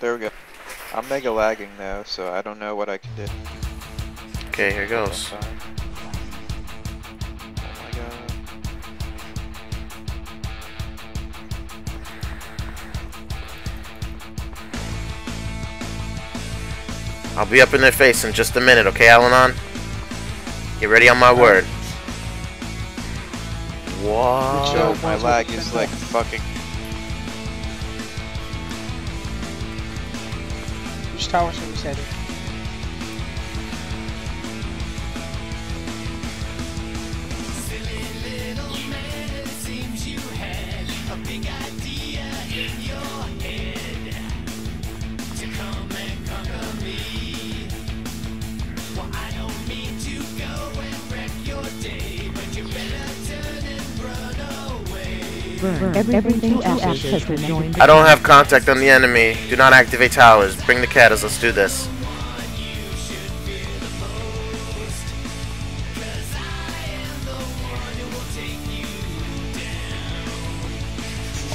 There we go. I'm mega lagging now, so I don't know what I can do. Okay, here goes. Oh my god. I'll be up in their face in just a minute, okay, Alanon? Get ready on my word. What? Yo, my lag is like fucking. Star Wars en serio. Set. Everything to Ash has. I don't have contact on the enemy. Do not activate towers. Bring the catters. Let's do this.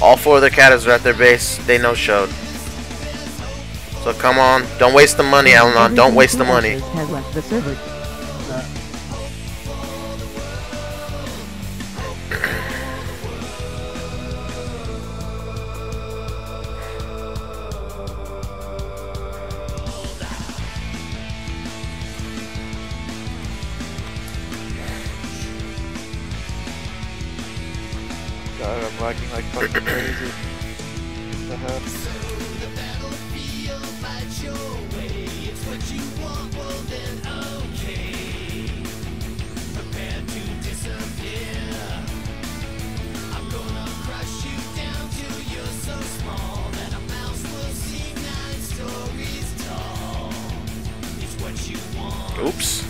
All four of the catters are at their base. They no showed. So come on. Don't waste the money, Alanon. Don't waste the money. Lagging like fucking crazy. What the hell? Oops.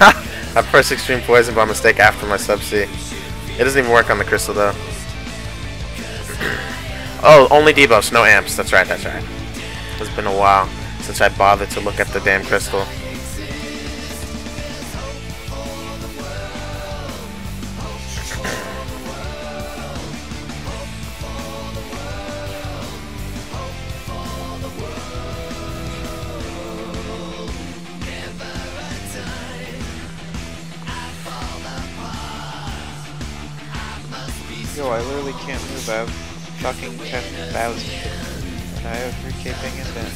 I pressed extreme poison by mistake after my sub C. It doesn't even work on the crystal though. oh, only debuffs, no amps. That's right, that's right. It's been a while since I bothered to look at the damn crystal. Yo, I literally can't move out fucking 10,000 and I have 3k ping then.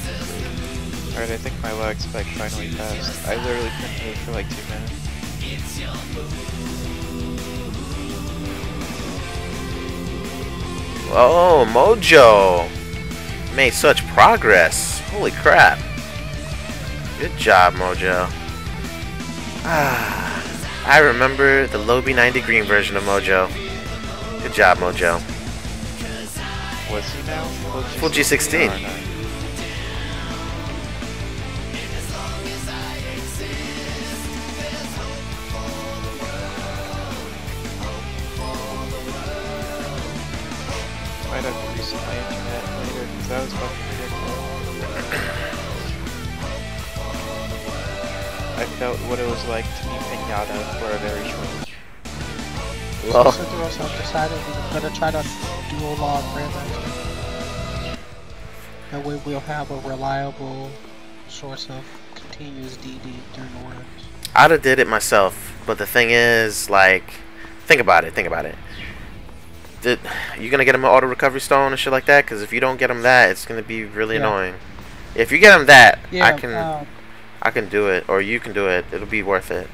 Alright, I think my lag spike finally passed. I literally couldn't move for like 2 minutes. Oh, Mojo! Made such progress. Holy crap. Good job, Mojo. Ah, I remember the Lobby 90 green version of Mojo. Good job, Mojo. What's he now? Full G16. Oh, no. Might have to reset my internet later because that was fucking ridiculous. I felt what it was like to be pinata for a very short Well, So throw us off the side and we're gonna try to dual log grandmaster. That way we'll have a reliable source of continuous DD during the worms. I'd have did it myself, but the thing is, like, think about it, think about it. Did, you gonna get him an auto recovery stone and shit like that? Because if you don't get him that, it's gonna be really Yeah. annoying. If you get him that, Yeah, I can, um, I can do it, or you can do it. It'll be worth it.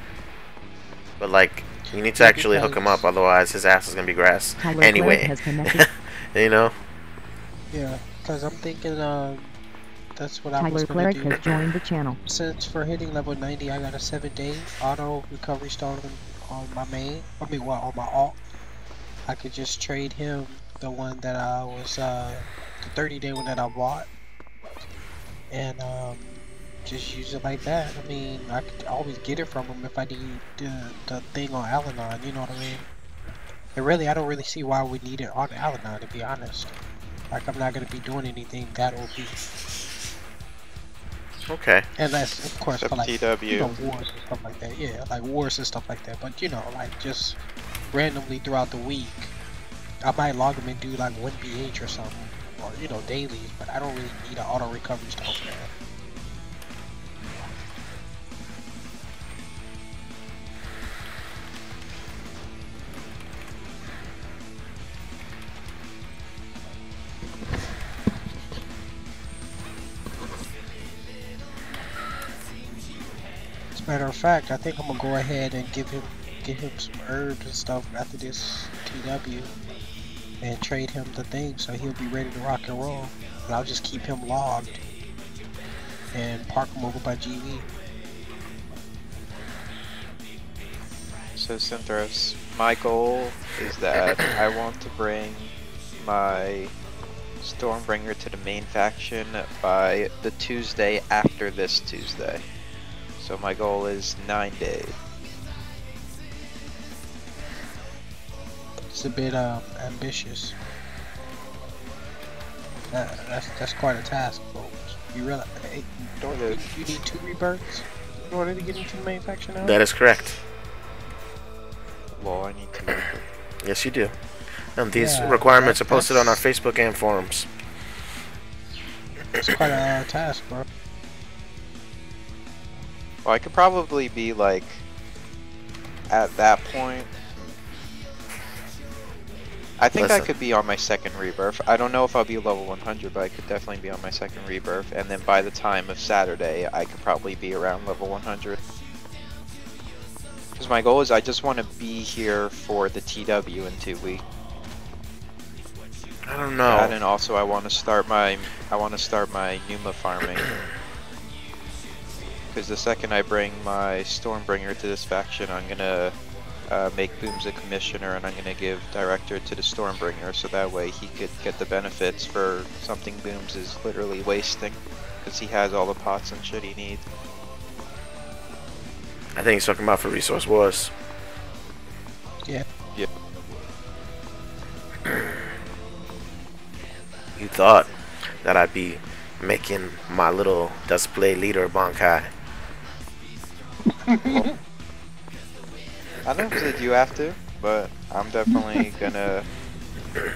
But like, you need to actually hook him up, otherwise his ass is gonna be grass. Tyler Cleric Anyway, you know. yeah, because I'm thinking um, that's what I was gonna Cleric do. has joined the channel. Since for hitting level 90, I got a 7 day auto recovery stone on my main. I mean, well, on my alt. I could just trade him the one that I was, uh, the 30 day one that I bought. And, um, just use it like that. I mean, I could always get it from him if I need the, the thing on Alanon, you know what I mean? And really, I don't really see why we need it on Alanon, to be honest. Like, I'm not gonna be doing anything that OP. Okay. Unless, of course, for like, TW. you know, wars and stuff like that. Yeah, like wars and stuff like that. But, you know, like, just randomly throughout the week, I might log them and do, like, 1BH or something. Or you know dailies, but I don't really need an auto recovery for that. Matter of fact, I think I'm gonna go ahead and give him give him some herbs and stuff after this TW and trade him the thing so he'll be ready to rock and roll. And I'll just keep him logged and park him over by GV. So Syntheros, my goal is that I want to bring my Stormbringer to the main faction by the Tuesday after this Tuesday. So my goal is 9 days. It's a bit um, ambitious. That, that's that's quite a task, folks. You realize hey, don't It is. you need two rebirths in order to get into the main faction now? That is correct. Well, I need to. Yes, you do. And these Yeah, requirements that- are posted on our Facebook and forums. It's quite a uh, task, bro. Well, I could probably be like at that point. I think I could be on my second rebirth. I don't know if I'll be level 100, but I could definitely be on my second rebirth. And then by the time of Saturday, I could probably be around level 100. Because my goal is I just want to be here for the TW in two weeks. I don't That know. and also I want to start my I want to start my Numa farming. Because the second I bring my Stormbringer to this faction, I'm gonna uh, make Booms a commissioner, and I'm gonna give Director to the Stormbringer, so that way he could get the benefits for something Booms is literally wasting, because he has all the pots and shit he needs. I think he's talking about for Resource Wars. Yeah. Yeah. You thought that I'd be making my little display leader Bankai. I never said you have to, but I'm definitely gonna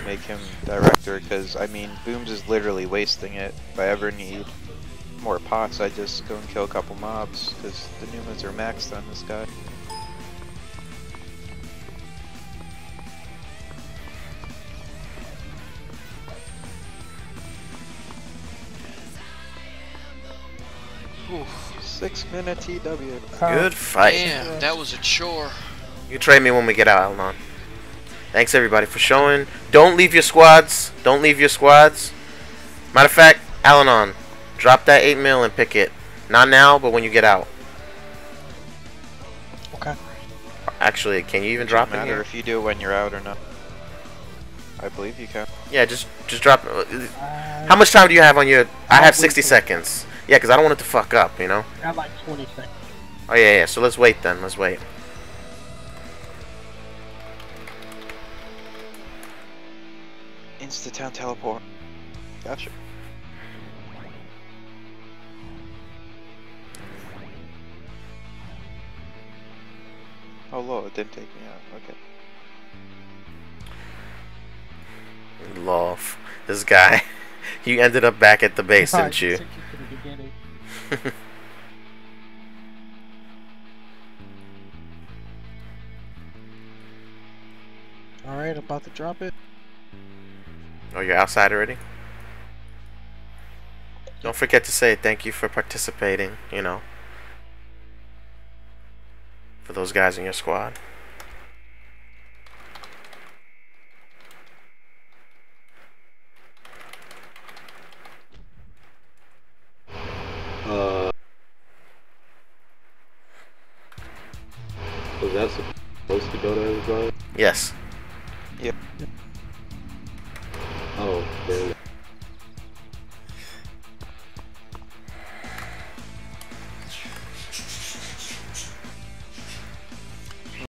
make him director because I mean, Booms is literally wasting it. If I ever need more pots, I just go and kill a couple mobs because the Numas are maxed on this guy. Six minute TW. Good fight. Damn, that was a chore. You trade me when we get out, Alon. Thanks everybody for showing. Don't leave your squads. Don't leave your squads. Matter of fact, Alanon, drop that 8 mil and pick it. Not now, but when you get out. Okay. Actually, can you even drop Doesn't it matter here? if you do it when you're out or not. I believe you can. Yeah, just just drop. uh, How much time do you have on your? I have 60 seconds. Yeah, because I don't want it to fuck up, you know? I have like 20 seconds. Oh, yeah, yeah. So let's wait then. Let's wait. Insta-town teleport. Gotcha. Oh lord, it didn't take me out. Okay. Love. This guy. You ended up back at the base, didn't you? Took to the beginning. Alright, I'm about to drop it. Oh, you're outside already? Don't forget to say thank you for participating, you know. For those guys in your squad. Uh, was that supposed to go to everybody? Yes. Yep. Oh, okay.